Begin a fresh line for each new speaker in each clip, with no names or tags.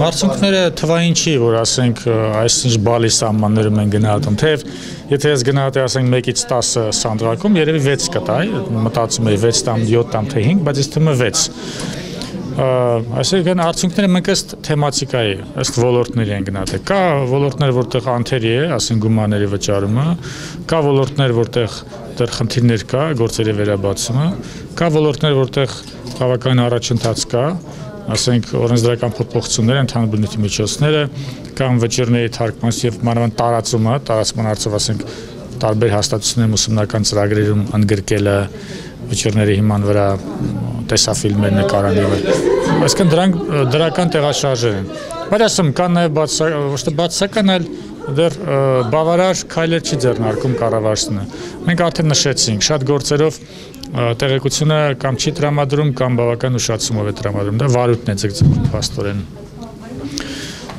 Արդյունքները թվային չի, որ ասենք այս ինչ բալի սահմաններում են գնահատում, թեև եթե ես գնահատեի ասենք 1-ից 10 սանդղակում, երևի 6 կտայի, մտածում եի 6 տամ, 7 տամ թե 5, բայց ես թվում է 6 այսինքն արդյունքները մենք ըստ թեմատիկայի, ըստ ոլորտների են գնահատել։ Կա ոլորտներ, որտեղ անթերի է, ասենք գումարների վճարումը, կա ոլորտներ, որտեղ դեռ խնդիրներ կա, գործերի վերաբացումը, կա ոլորտներ, որտեղ բավական առաջընթաց կա, ասենք օրենսդրական փոփոխություններ, ընդհանուր բնույթի միջոցները կամ վճիրների թարգմանս եւ մանավանդ տարածումը, տարածման հարցով ասենք տարբեր հաստատություններում ուսումնական ծրագրերում ընդգրկելը վճիրների հիման վրա տեսաֆիլմեր նկարանելը։ Այսինքն դրանք դրական տեղաշարժեր են։ Բայց ասում կան նաև ոչ թե բացական, այլ դեռ բավարար քայլեր չի ձեռնարկում կառավարությունը։ Մենք արդեն նշեցինք, շատ գործերով տեղեկությունը կամ չի տրամադրում կամ բավական ուշացումով է տրամադրում։ Դա վարույթն է ձգձգում փաստորեն։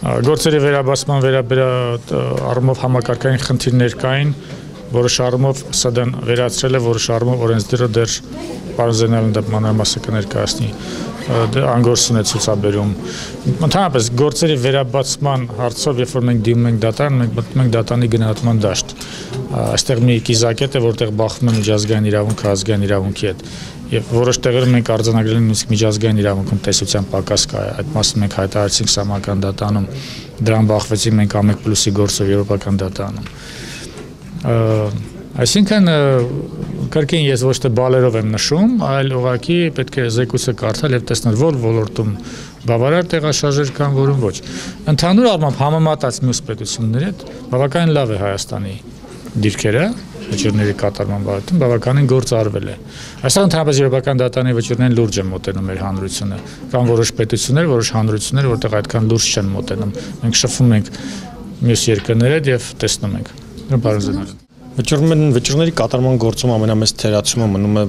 Գործերի վերաբացման վերաբերյալ առումով համակարգային խնդիրներ կային, որոշ առումով սա դեն վերացրել է, որոշ առումով օրենսդիրը դեռ պարոն Զենալն դա մանրամասը կներկայացնի անգորսուն է ցուցաբերում։ Ընդհանրապես գործերի վերաբացման հարցով, երբ որ մենք դիմում ենք դատարան, մենք մտնում ենք դատանի գնահատման դաշտ։ Այստեղ մի կիզակետ է, որտեղ բախվում է միջազգային իրավունքը ազգային իրավունքի հետ։ Եվ որոշ տեղերում մենք արձանագրել ենք նույնիսկ միջազգային իրավունքում տեսության պակաս կա։ Այդ մասը մենք հայտարարեցինք սահմանական դատանում։ Դրան բախվեցինք մենք ԱՄԵԿ+-ի գործով եվրոպական դատանում։ Այսինքն կրկին ես ոչ թե բալերով եմ նշում, այլ ուղղակի պետք է զեկույցը կարդալ եւ տեսնել որ ոլորտում բավարար տեղաշարժեր կան, որում ոչ։ Ընդհանուր առմամբ համեմատած մյուս պետությունների հետ բավականին լավ է Հայաստանի դիրքերը վճիրների կատարման բարդում բավականին գործ արվել է։ Այստեղ ընդհանրապես եվրոպական դատանի վճիրներին լուրջ է մոտենում մեր հանրությունը։ Կան որոշ պետություններ, որոշ հանրություններ, որտեղ այդքան լուրջ չեն մոտենում։ Մենք շփվում ենք մյուս երկրների հետ եւ տեսնում ենք։ Պարոն Զենալյան
Վճռումն վճռների կատարման գործում ամենամեծ թերացումը մնում է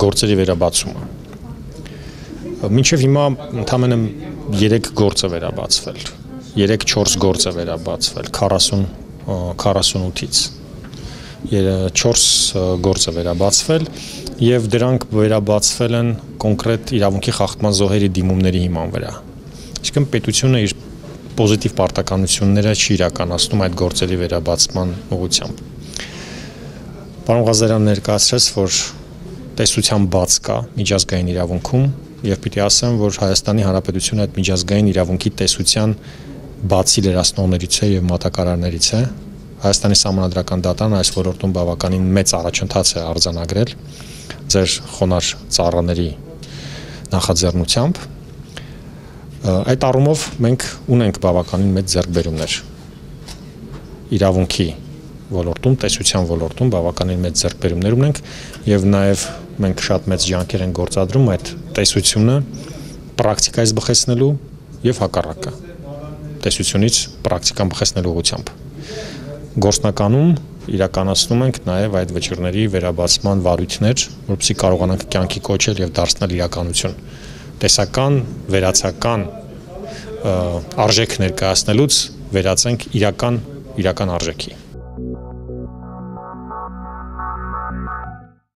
գործերի վերաբացումը։ Մինչև հիմա ընդամենը 3 գործ է վերաբացվել։ 3-4 գործ է վերաբացվել 40 48-ից։ 4 գործ է վերաբացվել եւ դրանք վերաբացվել են կոնկրետ իրավունքի խախտման զոհերի դիմումների հիման վրա։ Այսինքն պետությունը իր պոզիտիվ պարտականությունները չի իրականացնում այդ գործերի վերաբացման ուղղությամբ Պարոն Ղազարյան ներկայացրեց, որ տեսության բաց կա միջազգային իրավունքում եւ պիտի ասեմ, որ Հայաստանի Հանրապետությունը այդ միջազգային իրավունքի տեսության բացի լրացնողներից է եւ մատակարարներից է։ Հայաստանի համանդրական դատարանը այս ոլորտում բավականին մեծ առաջընթաց է արձանագրել ձեր խոնար ծառաների նախաձեռնությամբ։ Այդ առումով մենք ունենք բավականին մեծ ձեռքբերումներ իրավունքի ոլորտում, տեսության ոլորտում բավականին մեծ ձեռքբերումներ ունենք եւ նաեւ մենք շատ մեծ ջանքեր ենք գործադրում այդ տեսությունը պրակտիկայից բխեցնելու եւ հակառակը տեսությունից պրակտիկան բխեցնելու ուղղությամբ գործնականում իրականացնում ենք նաև այդ վճիրների վերաբացման վարույթներ, որովհետեւ կարողանանք կյանքի կոչել եւ դարձնել իրականություն։ Տեսական, վերացական արժեք ներկայացնելուց վերացենք իրական իրական արժեքի։